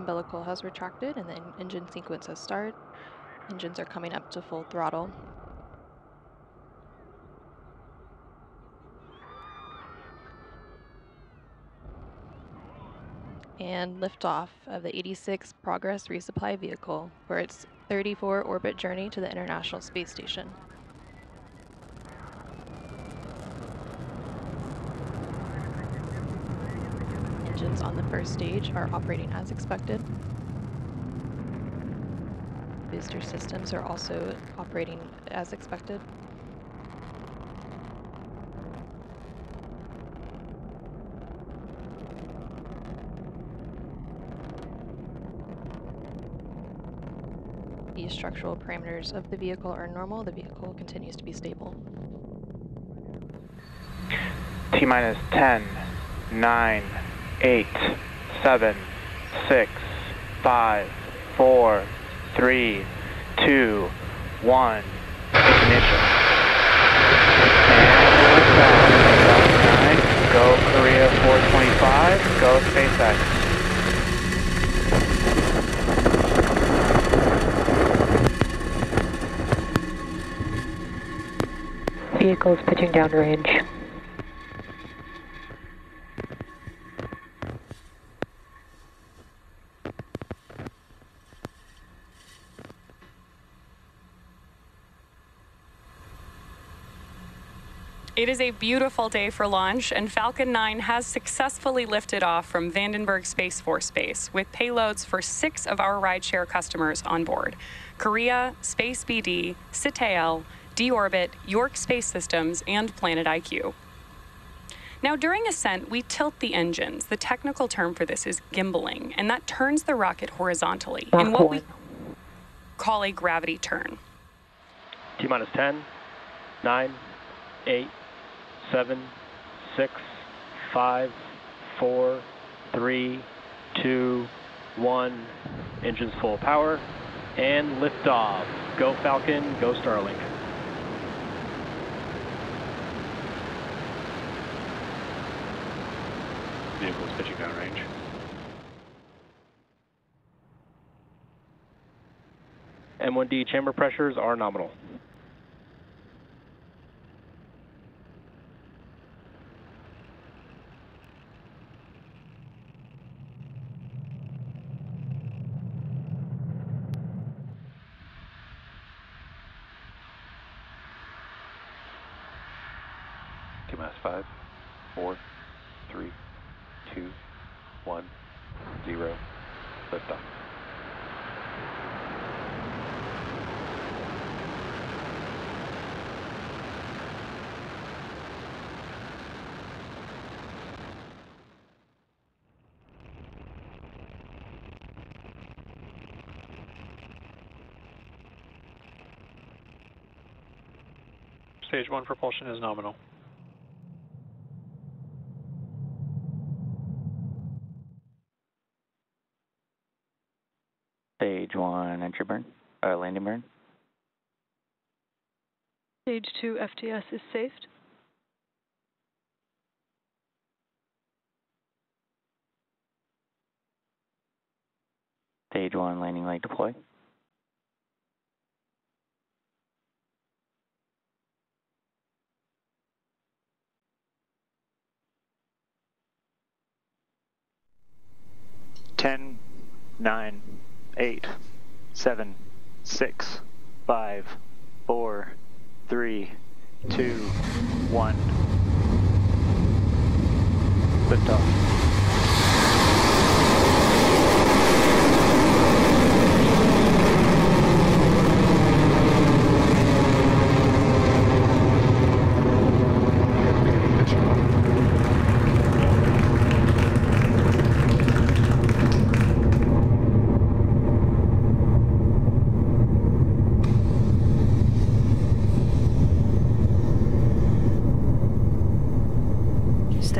umbilical has retracted and the en- engine sequence has started. Engines are coming up to full throttle. And liftoff of the 86 Progress resupply vehicle for its 34 orbit journey to the International Space Station. Engines on the first stage are operating as expected. Booster systems are also operating as expected. The structural parameters of the vehicle are normal. The vehicle continues to be stable. T minus 10, 9, 8, 7, 6, 5, 4, 3, 2, 1. Ignition. And liftoff. Go Korea 425. Go SpaceX. Vehicles pitching downrange. It is a beautiful day for launch, and Falcon 9 has successfully lifted off from Vandenberg Space Force Base with payloads for six of our rideshare customers on board Korea, Space BD, Citeo, D-Orbit, York Space Systems, and Planet IQ. Now, during ascent, we tilt the engines. The technical term for this is gimbaling, and that turns the rocket horizontally in what we call a gravity turn. T minus 10, 9, 8, 7, 6, 5, 4, 3, 2, 1. Engines full power and lift off. Go Falcon, go Starlink. Vehicles pitching downrange. M1D chamber pressures are nominal. Minus 5, 4, 3, 2, 1, 0. Liftoff. Stage one propulsion is nominal. Stage one entry burn, uh, landing burn. Stage two FTS is safed. Stage one landing light deploy. Ten, nine, eight, seven, six, five, four, three, two, one. Liftoff.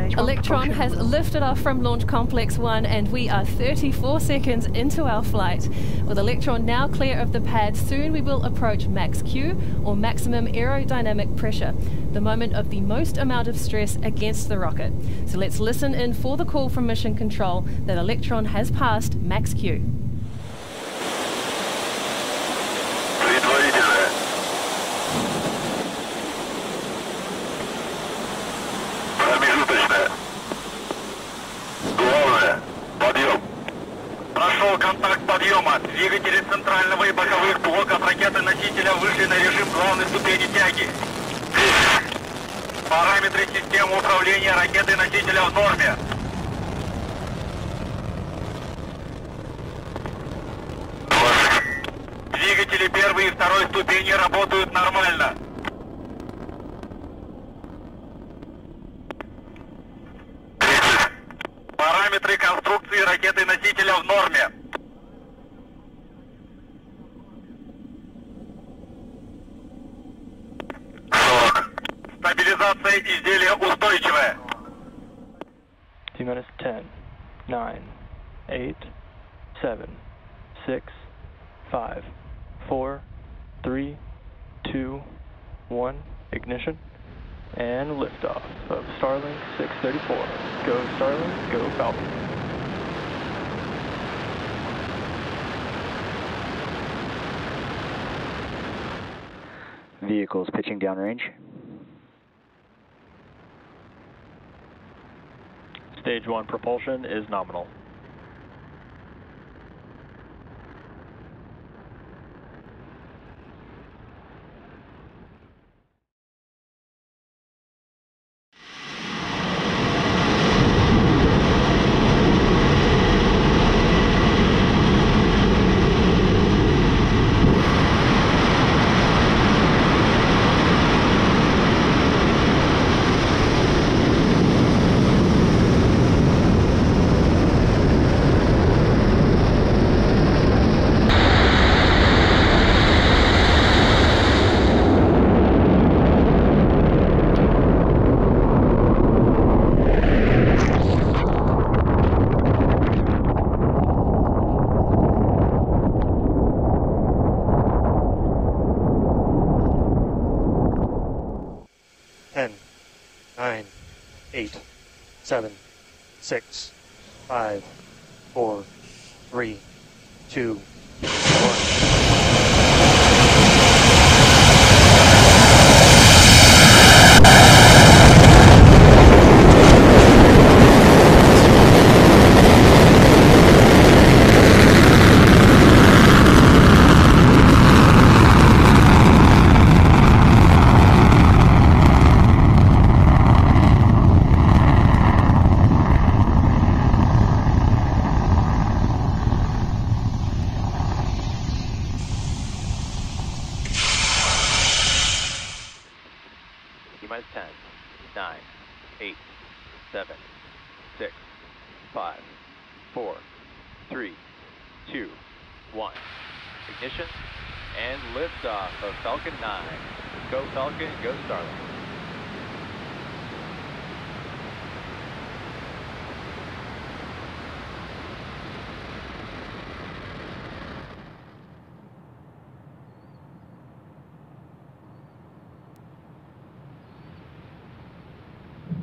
Stage one. Electron propulsion. has lifted off from Launch Complex 1 and we are 34 seconds into our flight. With Electron now clear of the pad, soon we will approach max Q or maximum aerodynamic pressure, the moment of the most amount of stress against the rocket. So let's listen in for the call from Mission Control that Electron has passed max Q. Двигатели центрального и боковых блоков ракеты-носителя вышли на режим главной ступени тяги. Параметры системы управления ракетой-носителя в норме. Двигатели первой и второй ступени работают нормально. Параметры конструкции ракеты-носителя в норме. Стабилизация изделия устойчивая. T minus 10, 9, 8, 7, 6, 5, 4, 3, 2, 1. Ignition. And liftoff of Starlink 634. Go Starlink, go Falcon. Vehicles pitching downrange. Stage 1 propulsion is nominal. Ten, nine, eight, seven, six, five, four, three, two, one. T minus 10, 9, 8, 7, 6, 5, 4, 3, 2, 1. Ignition and liftoff of Falcon 9. Go Falcon, go Starlink.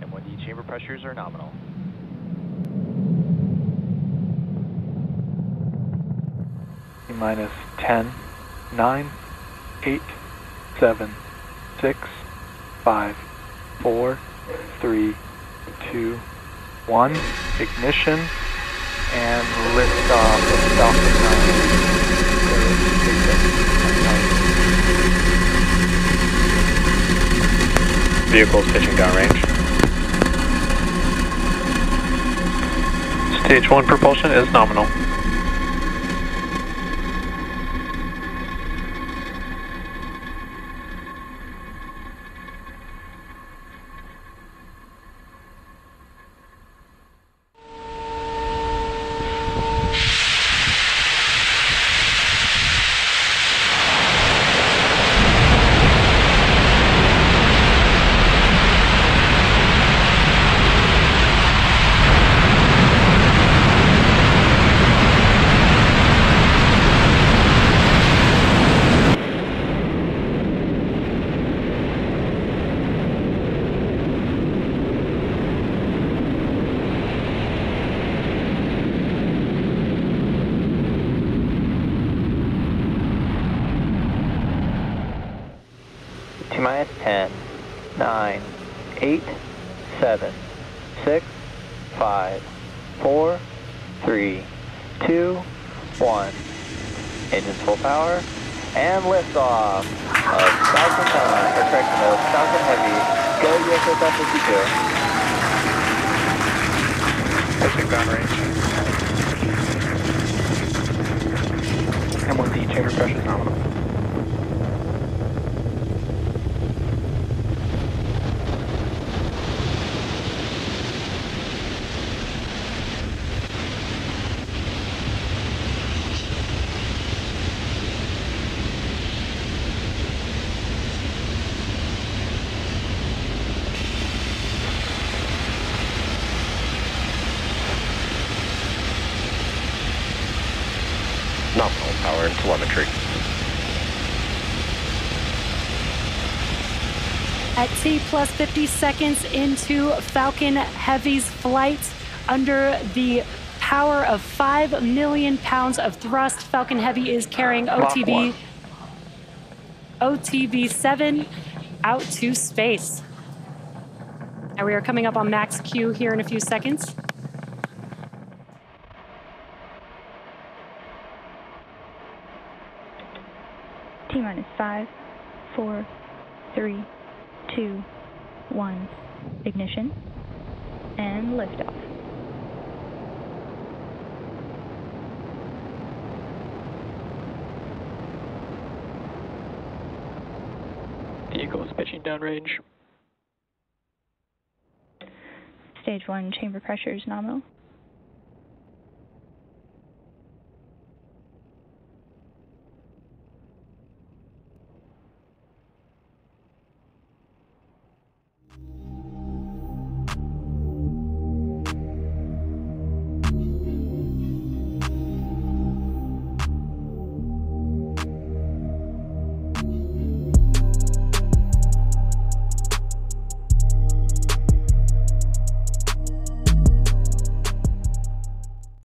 M1D chamber pressures are nominal. T minus 10, 9, 8, 7, 6, 5, 4, 3, 2, 1. Ignition and liftoff of Falcon 9. Vehicles pitching downrange. Stage 1 propulsion is nominal. Nine, eight, seven, six, five, four, three, two, one. Engines full power, and liftoff of Falcon 9, or correction, of Falcon Heavy. Go USSF 52. Pushing downrange. M1D chamber pressure nominal. Nominal power and telemetry. At T plus 50 seconds into Falcon Heavy's flight, under the power of 5 million pounds of thrust, Falcon Heavy is carrying OTV, OTB 7 out to space. Now we are coming up on max Q here in a few seconds. T minus five, four, three, two, one. Ignition and liftoff. Vehicle is pitching downrange. Stage one chamber pressure is nominal. Ooh.